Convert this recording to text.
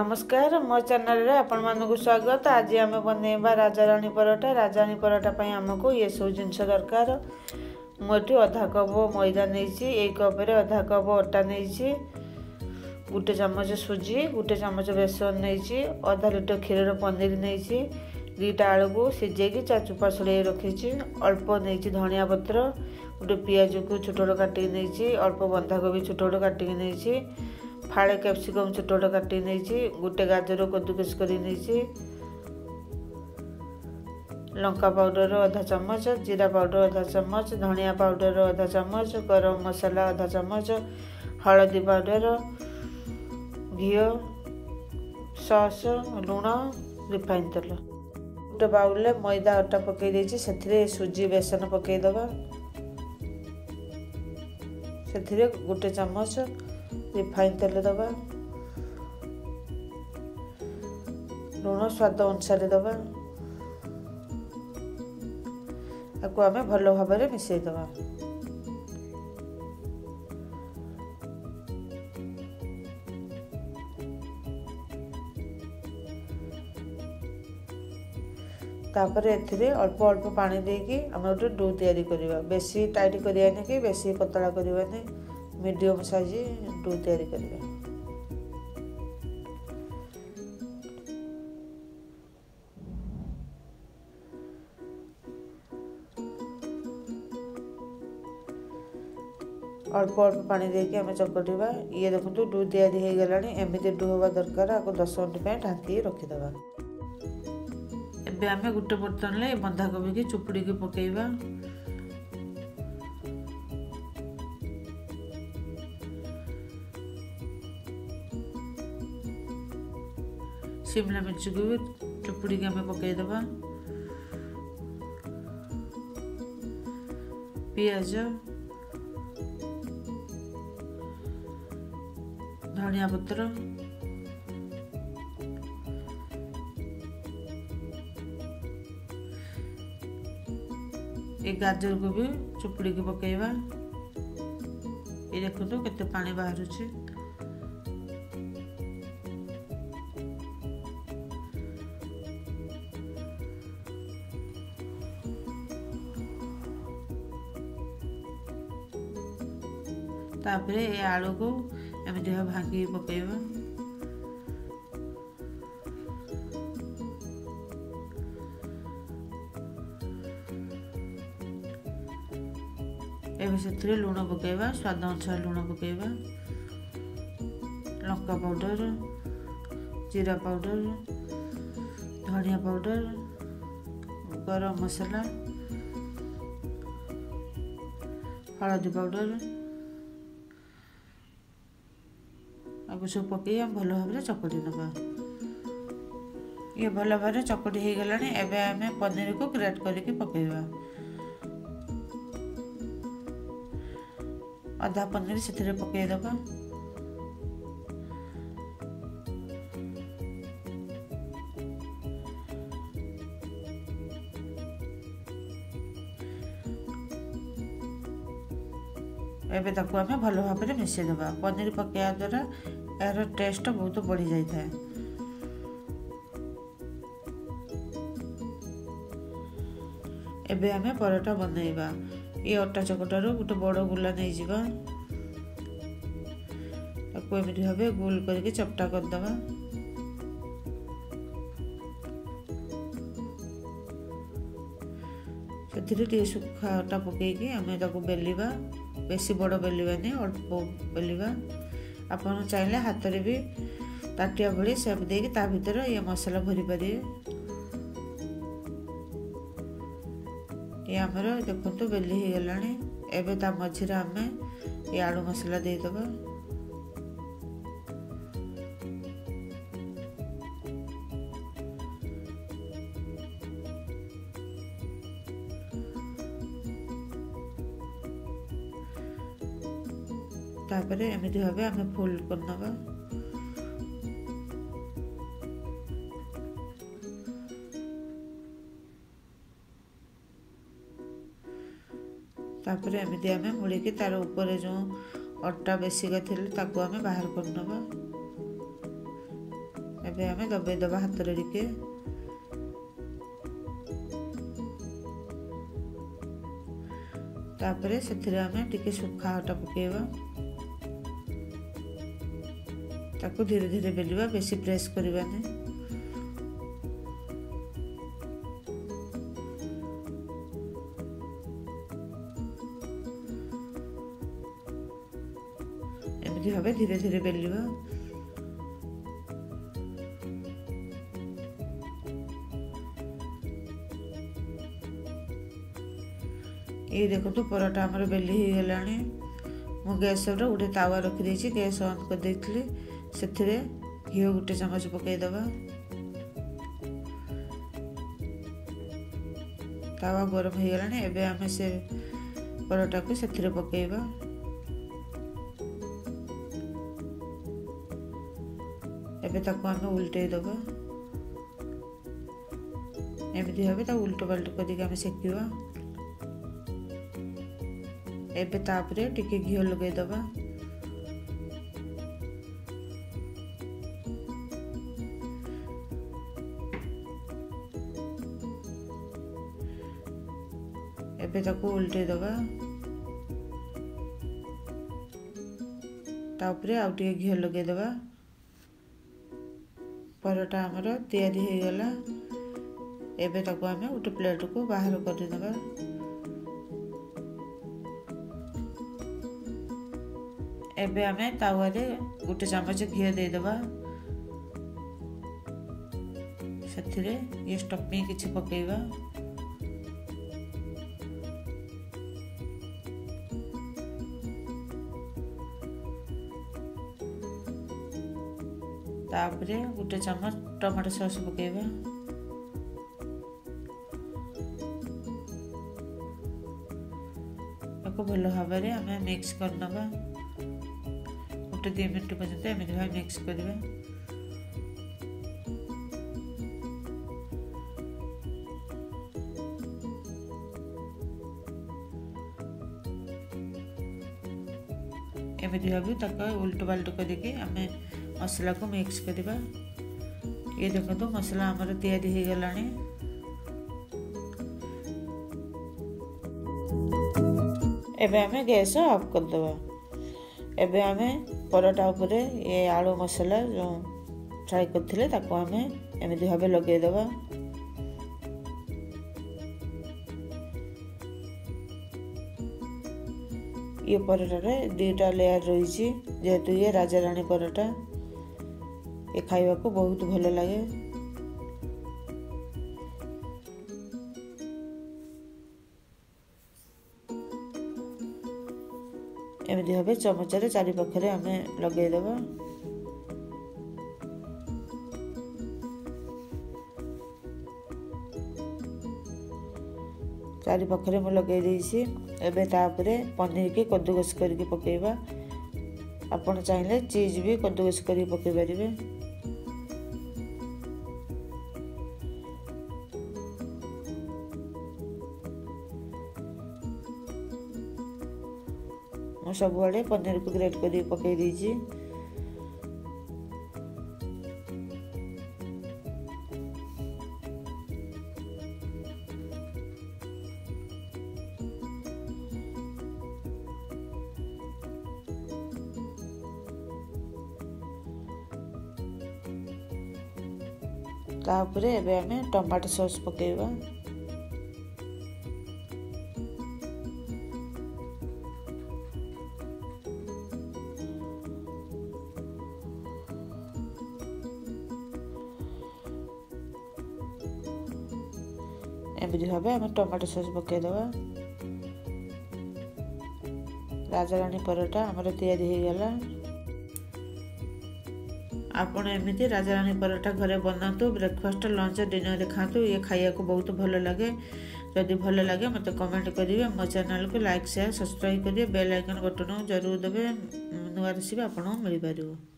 নমস্কার মো চ্যানেল আপনার স্বাগত আজ আমি বনাইবা রাজারাণী পরোটা রাজারাণী পরোটা আমি এসব জিনিস দরকার মু এটি অধা কপ ময়দা নিয়েছি এই কপে অধা কপ অটা নিয়েছি গোটে চামচ সুজি গোটে চামচ বেসন নিয়েছি অধা লিটর ক্ষীরের পনির নিয়েছি দুইটা আলুকু সিজাইকি চাচুপা সলাই রখিছি অল্প নিয়েছি ধনিয়া পত্র গোটে পিঁয়াজকু ছোট ছোট কাটিকি নিয়েছি অল্প বন্ধাকোবি ছোট ছোট কাটিকি নিয়েছি ଫାଳେ କ୍ୟାପ୍ସିକମ୍ ଛୋଟ ଛୋଟ କାଟି ନେଇଛି ଗୋଟେ ଗାଜର କଦୁକେଶ କରି ନେଇଛି ଲଙ୍କା ପାଉଡ଼ର ଅଧା ଚାମଚ ଜିରା ପାଉଡ଼ର ଅଧା ଚାମଚ ଧନିଆ ପାଉଡ଼ର ଅଧା ଚାମଚ ଗରମ ମସଲା ଅଧା ଚାମଚ ହଳଦୀ ପାଉଡ଼ର ଘିଅ ସସ୍ ଲୁଣ ରିଫାଇନ୍ ତେଲ ଗୋଟେ ବାଉଲରେ ମଇଦା ଅଟା ପକାଇ ଦେଇଛି ସେଥିରେ ସୁଜି ବେସନ ପକାଇ ଦେବା ସେଥିରେ ଗୋଟେ ଚାମଚ ରିଫାଇନ୍ ତେଲ ଦେବା ଲୁଣ ସ୍ୱାଦ ଅନୁସାରେ ଦେବା ଆକୁ ଆମେ ଭଲ ଭାବରେ ମିଶାଇ ଦେବା ତାପରେ ଏଥିରେ ଅଳ୍ପ ଅଳ୍ପ ପାଣି ଦେଇକି ଆମେ ଗୋଟେ ଡୋ ତିଆରି କରିବା ବେଶୀ ଟାଇଟ୍ କରିବାନି କି ବେଶୀ ପତଳା କରିବାନି ମିଡ଼ିୟମ୍ ସାଇଜ୍ લડ્ડુ તૈયારી કરી લે ଅଳ୍ପ ଅଳ୍ପ ପାଣି ଦେଇକି ଆମେ ଚକଟିବା ଇଏ ଦେଖନ୍ତୁ ଡୁ ତିଆରି ହେଇଗଲାଣି ଏମିତି ଡୁ ହେବା ଦରକାର ଆକୁ ଦଶ ମିନିଟ୍ ପାଇଁ ଢାଙ୍କିକି ରଖିଦେବା ଏବେ ଆମେ ଗୋଟେ ବର୍ତ୍ତନରେ ବନ୍ଧାକୋବିକି ଚୁପୁଡ଼ିକି ପକାଇବା शिमला मिर्च ବି चुपड़ी ଆମେ आम ପିଆଜ ଧନିଆ ପତ୍ର ଏ ଗାଜରକୁ ବି ଚୁପୁଡ଼ିକି ପକାଇବା ଏ ଦେଖନ୍ତୁ କେତେ ପାଣି ବାହାରୁଛି ତାପରେ ଏ ଆଳୁକୁ ଆମେ ଦେହ ଭାଙ୍ଗିକି ପକାଇବା ଏବେ ସେଥିରେ ଲୁଣ ପକାଇବା ସ୍ୱାଦ ଅନୁସାରେ ଲୁଣ ପକାଇବା ଲଙ୍କା ପାଉଡ଼ର ଜିରା ପାଉଡ଼ର ଧନିଆ ପାଉଡ଼ର ଗରମ ମସଲା ହଳଦୀ ପାଉଡ଼ର ଏହାକୁ ସବୁ ପକାଇ ଆମେ ଭଲ ଭାବରେ ଚକଟି ନେବା ଇଏ ଭଲ ଭାବରେ ଚକଟି ହେଇଗଲାଣି ଏବେ ଆମେ ପନିରକୁ ଗ୍ରେଟ୍ କରିକି ପକାଇବା ଅଧା ପନିର ସେଥିରେ ପକାଇଦେବା ଏବେ ତାକୁ ଆମେ ଭଲ ଭାବରେ ମିଶାଇଦେବା ପନିର ପକାଇବା ଦ୍ୱାରା यार टेस्ट बहुत बढ़ी जाए था एबे हमें परोटा बनैबा ए अट्टा चकटारो बड़ गुला नै जिबा गोल करके चपटा कर दबा सेथिरे टे सुखा अट्टा पकेके हमें तको बेलिबा बेसी बड़ बेलवानी नै अल्प बेलिबा ଆପଣ ଚାହିଁଲେ ହାତରେ ବି ତାଟିଆ ଭଳି ସେପ୍ ଦେଇକି ତା ଭିତରେ ଇଏ ମସଲା ଭରି ପାରିବେ ଇଏ ଆମର ଦେଖନ୍ତୁ ବେଲି ହେଇଗଲାଣି ଏବେ ତା ମଝିରେ ଆମେ ଏ ଆଳୁ ମସଲା ଦେଇଦେବା ତାପରେ ଏମିତି ଭାବେ ଆମେ ଫୋଲ୍ଡ କରିନେବା ତାପରେ ଏମିତି ଆମେ ମୁଳିକି ତାର ଉପରେ ଯେଉଁ ଅଟା ବେଶିକା ଥିଲେ ତାକୁ ଆମେ ବାହାର କରିନେବା ଏବେ ଆମେ ଦବେଇ ଦେବା ହାତରେ ଟିକେ ତାପରେ ସେଥିରେ ଆମେ ଟିକେ ଶୁଖା ଅଟା ପକାଇବା ତାକୁ ଧୀରେ ଧୀରେ ବେଲିବା ବେଶୀ ପ୍ରେସ୍ କରିବା ନାହିଁ ଏମିତି ଭାବେ ଧୀରେ ଧୀରେ ବେଲିବା ଏଇ ଦେଖନ୍ତୁ ପରଟା ଆମର ବେଲି ହେଇଗଲାଣି ମୁଁ ଗ୍ୟାସ୍ ଉପରେ ଗୋଟେ ତାୱା ରଖିଦେଇଛି ଗ୍ୟାସ୍ ଅନ୍ କରିଦେଇଥିଲି ସେଥିରେ ଘିଅ ଗୋଟେ ଚାମଚ ପକାଇଦେବା ତାୱା ଗରମ ହୋଇଗଲାଣି ଏବେ ଆମେ ସେ ପରଟାକୁ ସେଥିରେ ପକାଇବା ଏବେ ତାକୁ ଆମେ ଉଲଟେଇ ଦେବା ଏମିତି ଭାବେ ତାକୁ ଉଲଟ ପାଲଟ କରିକି ଆମେ ସେକିବା ଏବେ ତାପରେ ଟିକେ ଘିଅ ଲଗାଇଦେବା ଏବେ ତାକୁ ଓଲଟେଇ ଦେବା ତା ଉପରେ ଆଉ ଟିକେ ଘିଅ ଲଗାଇଦେବା ପରଟା ଆମର ତିଆରି ହୋଇଗଲା ଏବେ ତାକୁ ଆମେ ଗୋଟେ ପ୍ଲେଟ୍କୁ ବାହାର କରିଦେବା ଏବେ ଆମେ ତାୱାରେ ଗୋଟେ ଚାମଚ ଘିଅ ଦେଇଦେବା ସେଥିରେ ଇଏ ଷ୍ଟଫିଂ କିଛି ପକାଇବା ତାପରେ ଗୋଟେ ଚାମଚ ଟମାଟୋ ସସ୍ ପକାଇବା ତାକୁ ଭଲ ଭାବରେ ଆମେ ମିକ୍ସ କରିନେବା ଗୋଟେ ଦୁଇ ମିନିଟ୍ ପର୍ଯ୍ୟନ୍ତ ଏମିତି ଭାବେ ମିକ୍ସ କରିବା ଏମିତି ଭାବି ତାକୁ ଉଲ୍ଟ ପାଲ୍ଟ କରିକି ଆମେ मसला को मिक्स कर ये देखते मसला आमर या एमें गैस अफ करदे एम परटा उपर ये आलु मसला जो फ्राए करते आम एम भाव लगेद ये परटा दुटा लेयार रही जेहेतु ये राजा राणी परटा ଏ ଖାଇବାକୁ ବହୁତ ଭଲ ଲାଗେ ଏମିତି ଭାବେ ଚାମଚରେ ଚାରିପାଖରେ ଆମେ ଲଗାଇଦେବା ଚାରି ପାଖରେ ମୁଁ ଲଗାଇ ଦେଇଛି ଏବେ ତାପରେ ପନିରକି କଦୁକସ କରିକି ପକାଇବା ଆପଣ ଚାହିଁଲେ ଚିଜ୍ ବି କଦୁକସ କରିକି ପକାଇ ପାରିବେ ସବୁଆଡ଼େ ପନିରକୁ ଗ୍ରେଟ୍ କରିକି ପକାଇ ଦେଇଛି ତାପରେ ଏବେ ଆମେ ଟମାଟୋ ସସ୍ ପକାଇବା ବିରି ଭାବେ ଆମେ ଟମାଟୋ ସସ୍ ପକାଇଦେବା ରାଜାରାଣୀ ପରଟା ଆମର ତିଆରି ହେଇଗଲା ଆପଣ ଏମିତି ରାଜାରାଣୀ ପରଟା ଘରେ ବନାନ୍ତୁ ବ୍ରେକଫାଷ୍ଟ ଲଞ୍ଚ ଡିନରରେ ଖାଆନ୍ତୁ ଇଏ ଖାଇବାକୁ ବହୁତ ଭଲ ଲାଗେ ଯଦି ଭଲ ଲାଗେ ମୋତେ କମେଣ୍ଟ କରିବେ ମୋ ଚ୍ୟାନେଲକୁ ଲାଇକ୍ ସେୟାର ସବସ୍କ୍ରାଇବ୍ କରିବେ ବେଲ୍ ଆଇକନ୍ ବଟନ୍ ଜରୁର ଦେବେ ନୂଆ ରେସିପି ଆପଣଙ୍କୁ ମିଳିପାରିବ